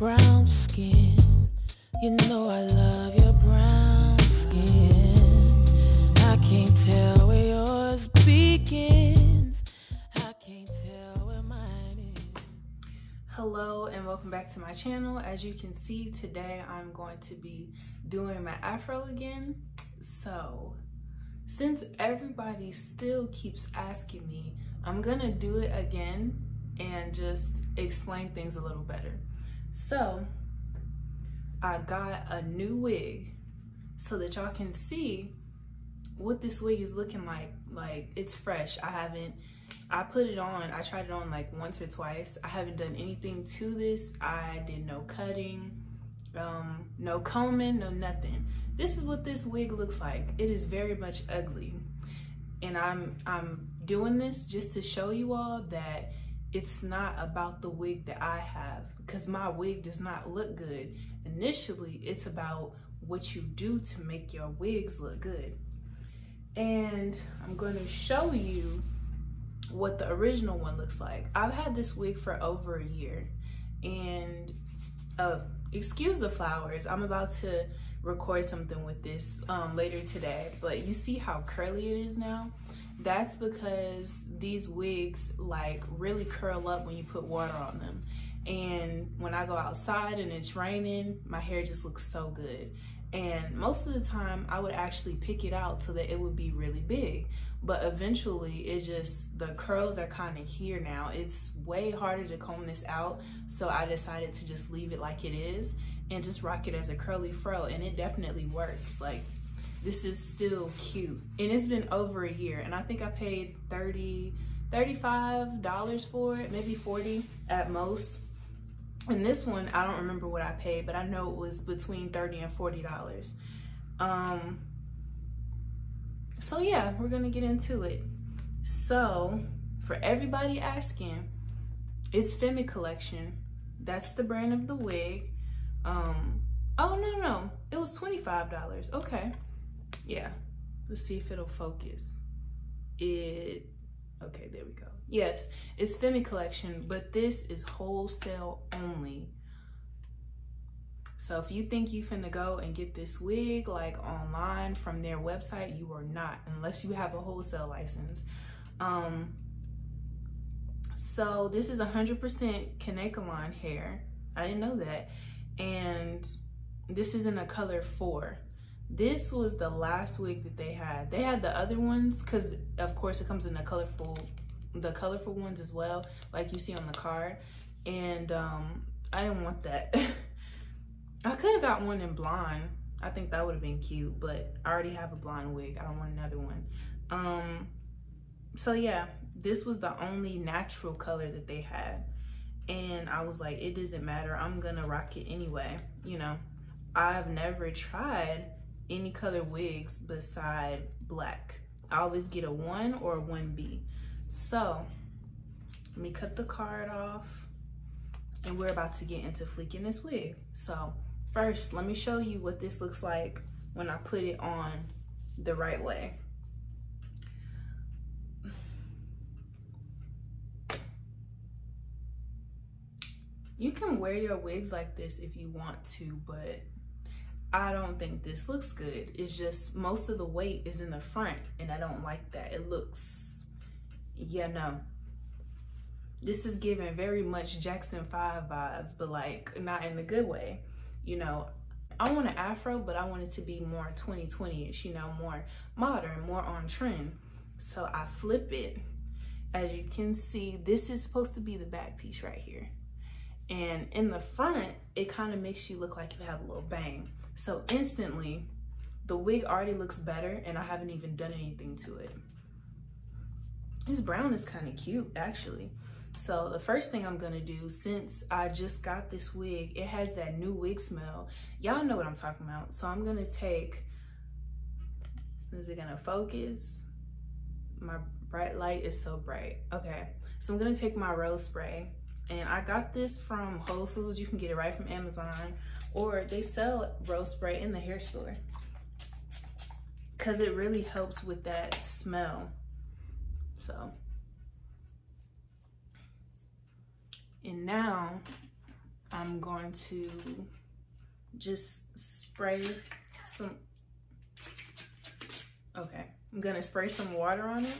brown skin. You know I love your brown skin. I can't tell where yours begins. I can't tell where mine is. Hello and welcome back to my channel. As you can see today I'm going to be doing my afro again. So since everybody still keeps asking me, I'm gonna do it again and just explain things a little better. So I got a new wig so that y'all can see what this wig is looking like. Like it's fresh. I haven't, I put it on, I tried it on like once or twice. I haven't done anything to this. I did no cutting, um, no combing, no nothing. This is what this wig looks like. It is very much ugly. And I'm, I'm doing this just to show you all that it's not about the wig that I have because my wig does not look good. Initially, it's about what you do to make your wigs look good. And I'm going to show you what the original one looks like. I've had this wig for over a year and uh, excuse the flowers. I'm about to record something with this um, later today, but you see how curly it is now? That's because these wigs like really curl up when you put water on them. And when I go outside and it's raining, my hair just looks so good. And most of the time I would actually pick it out so that it would be really big. But eventually it just, the curls are kind of here now. It's way harder to comb this out. So I decided to just leave it like it is and just rock it as a curly fro. And it definitely works. Like this is still cute. And it's been over a year and I think I paid 30 $35 for it, maybe 40 at most. And this one, I don't remember what I paid, but I know it was between 30 and $40. Um, so yeah, we're gonna get into it. So for everybody asking, it's Femi Collection. That's the brand of the wig. Um, oh no, no, it was $25, okay. Yeah, let's see if it'll focus. It, okay, there we go. Yes, it's Femi Collection, but this is wholesale only. So if you think you finna go and get this wig like online from their website, you are not, unless you have a wholesale license. Um, so this is 100% Kanekalon hair. I didn't know that. And this is in a color four. This was the last wig that they had. They had the other ones, cause of course it comes in the colorful, the colorful ones as well, like you see on the card. And um, I didn't want that. I could have got one in blonde. I think that would have been cute, but I already have a blonde wig. I don't want another one. Um, so yeah, this was the only natural color that they had. And I was like, it doesn't matter. I'm gonna rock it anyway. You know, I've never tried any color wigs beside black. I always get a one or a 1B. So let me cut the card off and we're about to get into fleeking this wig. So First, let me show you what this looks like when I put it on the right way. You can wear your wigs like this if you want to, but I don't think this looks good. It's just most of the weight is in the front and I don't like that. It looks, yeah, no. This is giving very much Jackson 5 vibes, but like not in a good way you know, I want an afro, but I want it to be more 2020ish, you know, more modern, more on trend. So I flip it. As you can see, this is supposed to be the back piece right here. And in the front, it kind of makes you look like you have a little bang. So instantly, the wig already looks better and I haven't even done anything to it. This brown is kind of cute, actually. So the first thing I'm gonna do, since I just got this wig, it has that new wig smell. Y'all know what I'm talking about. So I'm gonna take, is it gonna focus? My bright light is so bright. Okay, so I'm gonna take my rose spray and I got this from Whole Foods. You can get it right from Amazon or they sell rose spray in the hair store because it really helps with that smell. So and now I'm going to just spray some, okay. I'm gonna spray some water on it.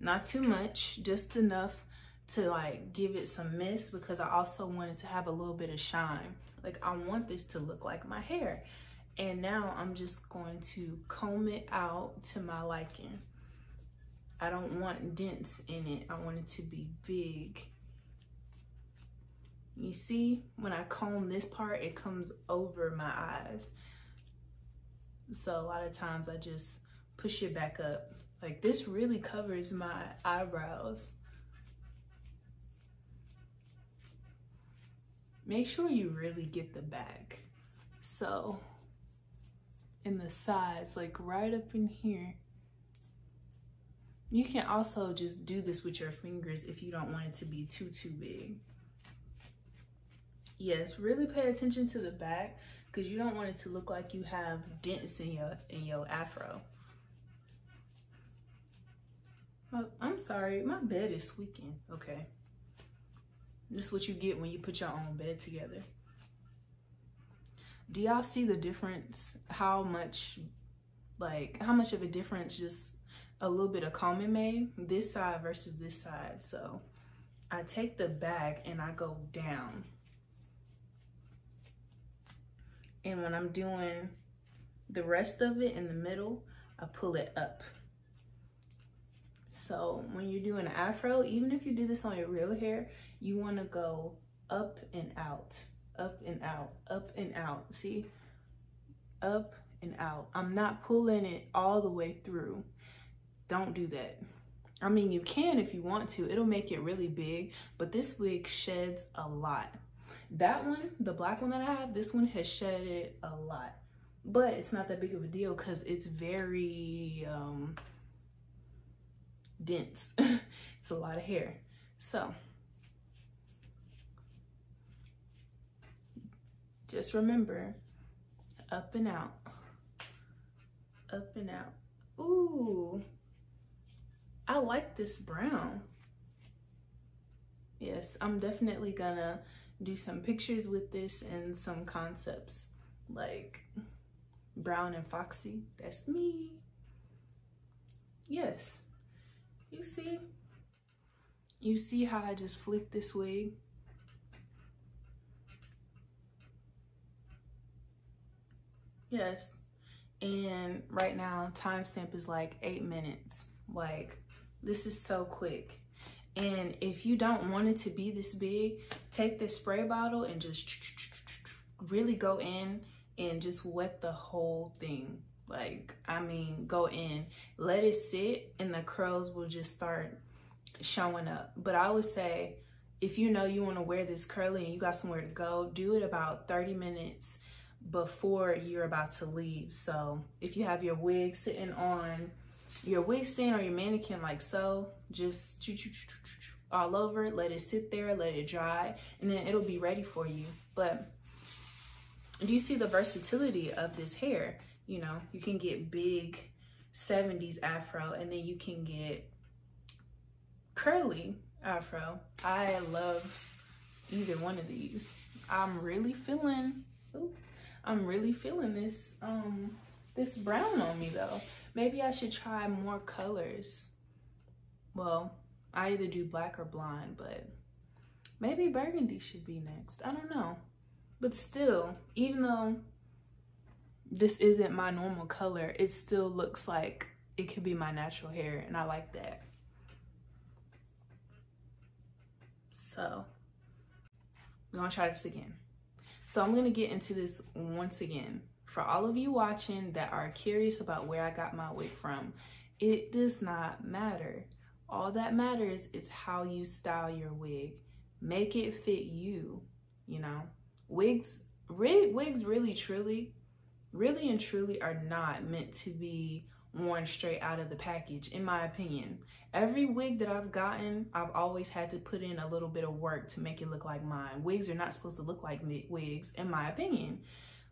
Not too much, just enough to like give it some mist because I also wanted to have a little bit of shine. Like I want this to look like my hair. And now I'm just going to comb it out to my liking. I don't want dents in it. I want it to be big. You see, when I comb this part, it comes over my eyes. So a lot of times I just push it back up. Like this really covers my eyebrows. Make sure you really get the back. So in the sides, like right up in here. You can also just do this with your fingers if you don't want it to be too, too big. Yes, really pay attention to the back because you don't want it to look like you have dents in your in your afro. Oh, I'm sorry, my bed is squeaking. Okay. This is what you get when you put your own bed together. Do y'all see the difference? How much, like, how much of a difference just a little bit of combing made? This side versus this side. So I take the back and I go down. And when I'm doing the rest of it in the middle, I pull it up. So when you're doing an afro, even if you do this on your real hair, you wanna go up and out, up and out, up and out. See, up and out. I'm not pulling it all the way through. Don't do that. I mean, you can if you want to. It'll make it really big, but this wig sheds a lot. That one, the black one that I have, this one has shedded a lot. But it's not that big of a deal because it's very um, dense. it's a lot of hair. So, just remember, up and out. Up and out. Ooh, I like this brown. Yes, I'm definitely gonna do some pictures with this and some concepts like brown and foxy. That's me. Yes, you see? You see how I just flicked this wig? Yes. And right now, timestamp is like eight minutes. Like, this is so quick. And if you don't want it to be this big, take this spray bottle and just really go in and just wet the whole thing. Like, I mean, go in, let it sit, and the curls will just start showing up. But I would say, if you know you want to wear this curly and you got somewhere to go, do it about 30 minutes before you're about to leave. So if you have your wig sitting on your wig stand or your mannequin like so, just all over, let it sit there, let it dry, and then it'll be ready for you. But do you see the versatility of this hair? You know, you can get big 70s afro and then you can get curly afro. I love either one of these. I'm really feeling, ooh, I'm really feeling this, um, this brown on me though. Maybe I should try more colors. Well, I either do black or blonde, but maybe burgundy should be next. I don't know. But still, even though this isn't my normal color, it still looks like it could be my natural hair and I like that. So, we're gonna try this again. So I'm gonna get into this once again. For all of you watching that are curious about where I got my wig from, it does not matter. All that matters is how you style your wig. Make it fit you, you know? Wigs, rig wigs really truly really and truly are not meant to be worn straight out of the package, in my opinion. Every wig that I've gotten, I've always had to put in a little bit of work to make it look like mine. Wigs are not supposed to look like wigs, in my opinion.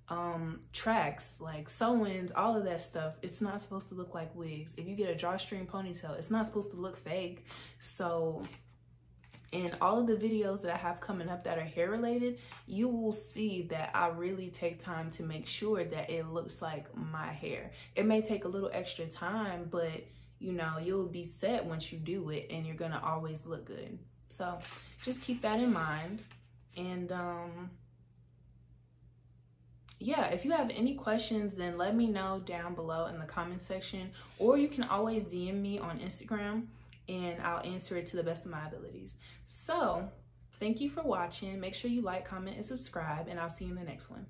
Um, tracks, like sew-ins, all of that stuff, it's not supposed to look like wigs. If you get a drawstring ponytail, it's not supposed to look fake. So And all of the videos that I have coming up that are hair related, you will see that I really take time to make sure that it looks like my hair. It may take a little extra time, but you know, you'll be set once you do it and you're gonna always look good. So just keep that in mind. And um, yeah, if you have any questions, then let me know down below in the comment section, or you can always DM me on Instagram and I'll answer it to the best of my abilities. So, thank you for watching. Make sure you like, comment, and subscribe, and I'll see you in the next one.